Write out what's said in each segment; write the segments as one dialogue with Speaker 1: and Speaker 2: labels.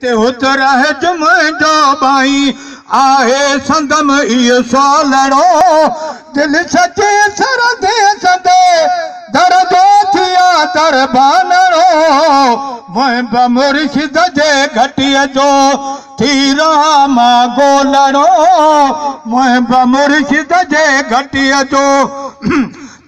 Speaker 1: ते उतर है जम जो भाई आहे संदम ये सो लड़ो दिल सचे सर दे सदे दर दो थिया दर बानरो मैं बमुर्शिद जे घटिये जो थीरा मा मैं जो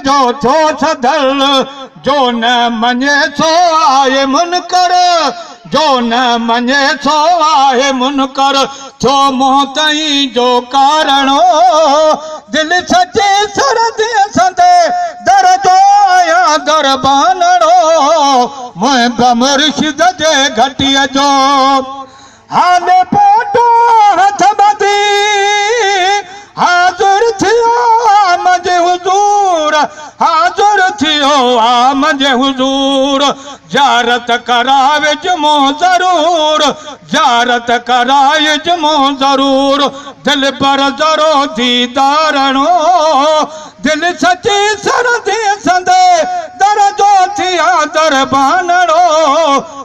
Speaker 1: जो थो सदल जो न मने सो आए मुनकर जो न मने सो आए मुनकर छो मोह तई जो कारण दिल सचे सरदे सदे दर जो आया दर मुंहिंजा मुर्शिद जे जो पोटो हथ हाज़ुर थियो हुज़ूर हाज़ुर थियो हुज़ूर ज़ारत करावे जमो ज़रूर ज़ारत कराए जमो ज़रूर दिल पर ज़रो थी तारणो दिलि सची सर दे संदे दर जो थिया दरबान